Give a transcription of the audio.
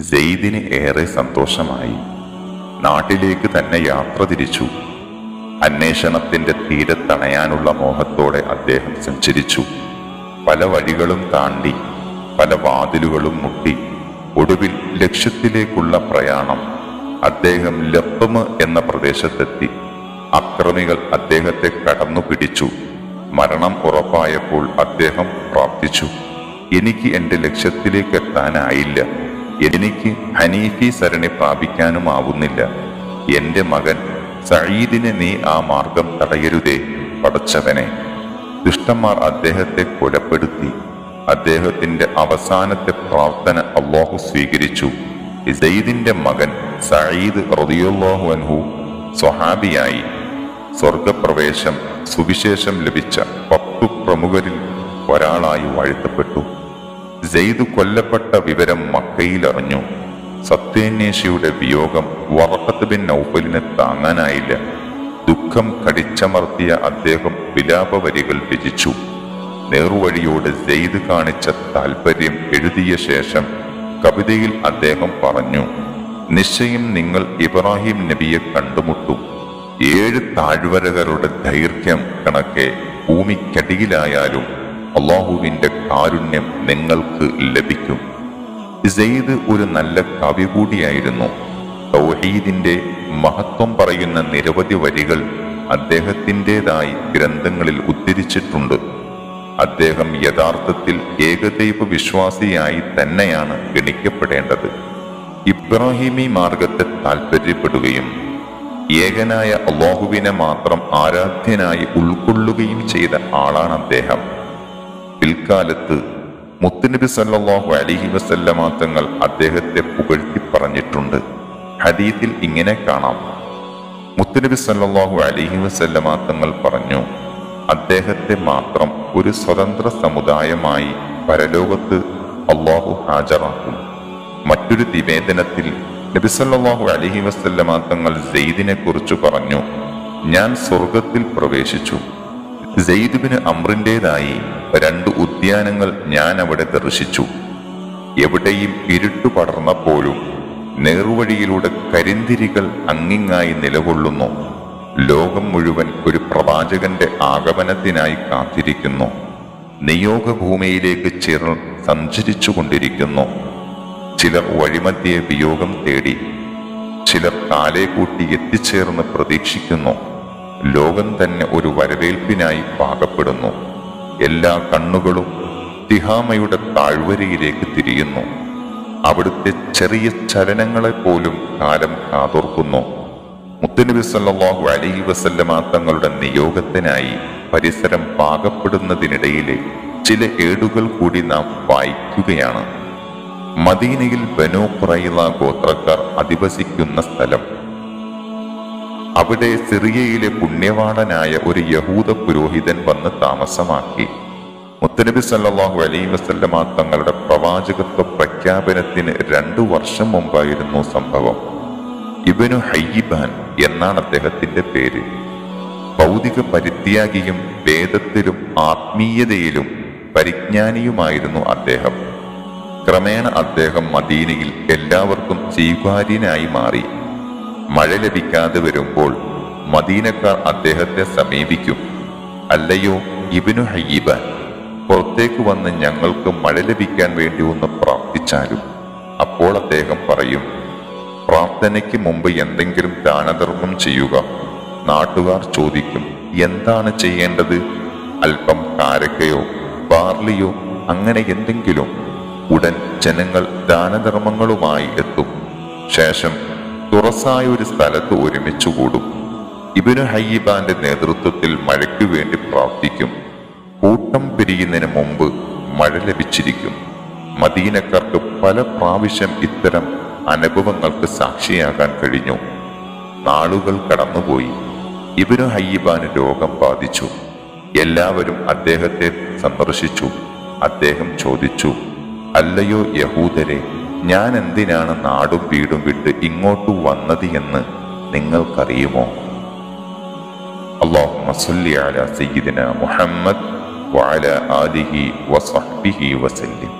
സെയ്ദിന് ഏറെ സന്തോഷമായി. നാട്ടിലേക്ക് തന്നെ യാത്ര തിരിച്ചു. അന്വേഷണത്തിന്റെ തീരത്തണയാനുള്ള മോഹത്തോടെ അദ്ദേഹം സഞ്ചരിച്ചു. പല വഴികളും താണ്ടി പല വാതിലുകളും മുട്ടി ഒടുവിൽ ലക്ഷ്യത്തിലേക്കുള്ള പ്രയാണം അദ്ദേഹം ലപ്പമ് എന്ന പ്രദേശത്തെത്തി. അക്രമികൾ അദ്ദേഹത്തെ കടന്നു പിടിച്ചു. മരണം ഉറപ്പായപ്പോൾ അദ്ദേഹം പ്രാപ്തിച്ചു എനിക്ക് എന്റെ ലക്ഷ്യത്തിലേക്ക് എത്താനായില്ല. എനിക്ക് ഹനീഫി സരണി പ്രാപിക്കാനും ആവുന്നില്ല. എന്റെ മകൻ സയീദിനെ നീ ആ മാർഗം തടയരുതേ പടച്ചവനെ. ദുഷ്ടന്മാർ അദ്ദേഹത്തെ കൊലപ്പെടുത്തി. അദ്ദേഹത്തിന്റെ അവസാനത്തെ പ്രാർത്ഥന അള്ളാഹു സ്വീകരിച്ചു. സെയ്ദിന്റെ മകൻ സയീദ് റതിയുള്ളാഹു അൻഹു സ്വഹാബിയായി. സ്വർഗപ്രവേശം സുവിശേഷം ലഭിച്ച പത്തു പ്രമുഖരിൽ ഒരാളായി വാഴ്ത്തപ്പെട്ടു. സെയ്ദ് കൊല്ലപ്പെട്ട വിവരം മക്കയിൽ അറിഞ്ഞു. സത്യാന്വേഷിയുടെ വിയോഗം വറക്കത്ത് ബിൻ നൗഫലിന് താങ്ങാനായില്ല. ദുഃഖം കടിച്ചമർത്തിയ അദ്ദേഹം വിലാപവരികൾ രചിച്ചു നേർവഴിയോട് സെയ്ദ് കാണിച്ച താൽപ്പര്യം എഴുതിയ ശേഷം കവിതയിൽ അദ്ദേഹം പറഞ്ഞു നിശ്ചയം നിങ്ങൾ ഇബ്രാഹിം നബിയെ കണ്ടുമുട്ടും. ഏഴ് താഴ്വരകളുടെ ദൈർഘ്യം കണക്കെ ഭൂമിക്കടിയിലായാലും അള്ളാഹുവിന്റെ കാരുണ്യം നിങ്ങൾക്ക് ലഭിക്കും. സെയ്ദ് ഒരു നല്ല കവി കൂടിയായിരുന്നു. തൗഹീദിന്റെ മഹത്വം പറയുന്ന നിരവധി വരികൾ അദ്ദേഹത്തിന്റെതായി ഗ്രന്ഥങ്ങളിൽ ഉദ്ധരിച്ചിട്ടുണ്ട്. അദ്ദേഹം യഥാർത്ഥത്തിൽ ഏകദൈവ വിശ്വാസിയായി തന്നെയാണ് ഗണിക്കപ്പെടേണ്ടത്. ഇബ്രാഹിമി മാർഗത്തെ താൽപ്പര്യപ്പെടുകയും ഏകനായ അള്ളാഹുവിനെ മാത്രം ആരാധ്യനായി ഉൾക്കൊള്ളുകയും ചെയ്ത ആളാണ് അദ്ദേഹം. പിൽക്കാലത്ത് മുത്തുനബി സല്ലാഹു അലൈഹി വസല്ലമ തങ്ങൾ അദ്ദേഹത്തെ പുകഴ്ത്തി പറഞ്ഞിട്ടുണ്ട്. ഹദീത്തിൽ ഇങ്ങനെ കാണാം. മുത്തുനബി സല്ലാഹു അലൈഹി വസല്ലമ തങ്ങൾ പറഞ്ഞു അദ്ദേഹത്തെ മാത്രം ഒരു സ്വതന്ത്ര സമുദായമായി പരലോകത്ത് അള്ളാഹു ഹാജരാക്കും. മറ്റൊരു നിവേദനത്തിൽ നബി സല്ലല്ലാഹു അലൈഹി വസല്ലമ തങ്ങൾ സെയ്ദിനെ കുറിച്ച് പറഞ്ഞു ഞാൻ സ്വർഗത്തിൽ പ്രവേശിച്ചു. സെയ്ദുബിന് അമ്രിന്റെതായി രണ്ട് ഉദ്യാനങ്ങൾ ഞാൻ അവിടെ ദർശിച്ചു. എവിടെയും ഇരുട്ടു പടർന്നപ്പോഴും നേർവഴിയിലൂടെ കരിന്തിരികൾ അങ്ങിങ്ങായി നിലകൊള്ളുന്നു. ലോകം മുഴുവൻ ഒരു പ്രവാചകന്റെ ആഗമനത്തിനായി കാത്തിരിക്കുന്നു. നിയോഗഭൂമിയിലേക്ക് ചിലർ സഞ്ചരിച്ചു കൊണ്ടിരിക്കുന്നു ചിലർ വഴിമധ്യേ വിയോഗം തേടി ചിലർ കാലേ കൂട്ടി എത്തിച്ചേർന്ന് പ്രതീക്ഷിക്കുന്നു. ലോകം തന്നെ ഒരു വരവേൽപ്പിനായി പാകപ്പെടുന്നു. എല്ലാ കണ്ണുകളും തിഹാമയുടെ താഴ്വരയിലേക്ക് തിരിയുന്നു. അവിടുത്തെ ചെറിയ ചലനങ്ങളെ പോലും കാലം കാതോർക്കുന്നു. മുത്തനബി സല്ലാഹു അലൈ വസല്ലമ തങ്ങളുടെ നിയോഗത്തിനായി പരിസരം പാകപ്പെടുന്നതിനിടയിലെ ചില ഏടുകൾ കൂടി നാം വായിക്കുകയാണ്. മദീനയിൽ ബനോ ഖുറൈള ഗോത്രക്കാർ അധിവസിക്കുന്ന സ്ഥലം. അവിടെ സിറിയയിലെ പുണ്യവാളനായ ഒരു യഹൂദ പുരോഹിതൻ വന്ന് താമസമാക്കി. മുത്തനബി സല്ലാഹു അലൈ വസല്ലമ തങ്ങളുടെ പ്രവാചകത്വ പ്രഖ്യാപനത്തിന് രണ്ടു വർഷം മുമ്പായിരുന്നു സംഭവം. ഇബനു ഹയ്യിബാൻ എന്നാണ് അദ്ദേഹത്തിന്റെ പേര്. ഭൗതിക പരിത്യാഗിയും വേദത്തിലും ആത്മീയതയിലും പരിജ്ഞാനിയുമായിരുന്നു അദ്ദേഹം. ക്രമേണ അദ്ദേഹം മദീനയിൽ എല്ലാവർക്കും സ്വീകാര്യനായി മാറി. മഴ ലഭിക്കാതെ വരുമ്പോൾ മദീനക്കാർ അദ്ദേഹത്തെ സമീപിക്കും. അല്ലയോ ഇബിനു ഹയ്യീബ പുറത്തേക്ക് വന്ന് ഞങ്ങൾക്ക് മഴ ലഭിക്കാൻ വേണ്ടി ഒന്ന് പ്രാർത്ഥിച്ചാലും. അപ്പോൾ അദ്ദേഹം പറയും പ്രാർത്ഥനയ്ക്ക് മുമ്പ് എന്തെങ്കിലും ദാനധർമ്മം ചെയ്യുക. നാട്ടുകാർ ചോദിക്കും എന്താണ് ചെയ്യേണ്ടത്? അല്പം കാരക്കയോ ബാർലിയോ അങ്ങനെ എന്തെങ്കിലും. ഉടൻ ജനങ്ങൾ ദാനധർമ്മങ്ങളുമായി എത്തും. ശേഷം തുറസായ ഒരു സ്ഥലത്ത് ഒരുമിച്ചു കൂടും. ഇബിനു ഹയ്യിബാന്റെ നേതൃത്വത്തിൽ മഴയ്ക്കു വേണ്ടി പ്രാർത്ഥിക്കും. കൂട്ടം പിരിയുന്നതിന് മുമ്പ് മഴ ലഭിച്ചിരിക്കും. മദീനക്കാർക്ക് പല പ്രാവശ്യം ഇത്തരം അനുഭവങ്ങൾക്ക് സാക്ഷിയാകാൻ കഴിഞ്ഞു. നാളുകൾ കടന്നുപോയി. ഇബിനു ഹയ്യിബാന് രോഗം ബാധിച്ചു. എല്ലാവരും അദ്ദേഹത്തെ സന്ദർശിച്ചു. അദ്ദേഹം ചോദിച്ചു അല്ലയോ യഹൂദരെ ഞാൻ എന്തിനാണ് നാടും വീടും വിട്ട് ഇങ്ങോട്ട് വന്നത് എന്ന് നിങ്ങൾക്കറിയുമോ اللهم صل على سيدنا محمد وعلى آله وصحبه وسلم